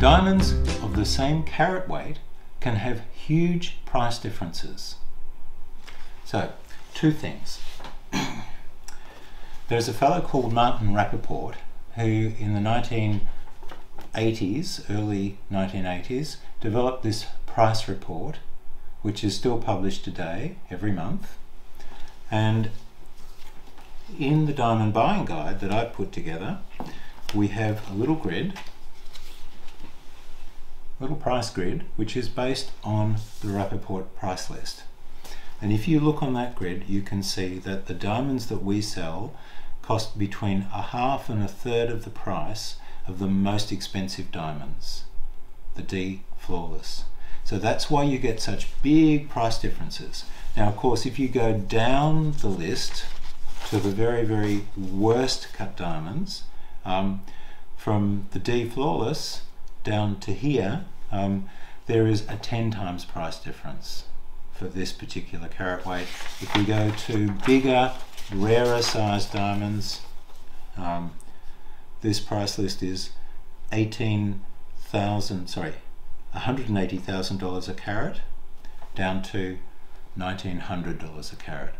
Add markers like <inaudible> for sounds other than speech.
diamonds of the same carat weight can have huge price differences. So, two things. <clears throat> There's a fellow called Martin Rapaport who, in the 1980s, early 1980s, developed this price report, which is still published today, every month. And in the diamond buying guide that I put together, we have a little grid, little price grid, which is based on the Rapaport price list. And if you look on that grid, you can see that the diamonds that we sell cost between a half and a third of the price of the most expensive diamonds, the D flawless. So that's why you get such big price differences. Now, of course, if you go down the list to the very, very worst cut diamonds, um, from the D flawless down to here, um, there is a 10 times price difference for this particular carat weight. If we go to bigger, rarer sized diamonds, um, this price list is 18,000, sorry, $180,000 a carat down to $1,900 a carat.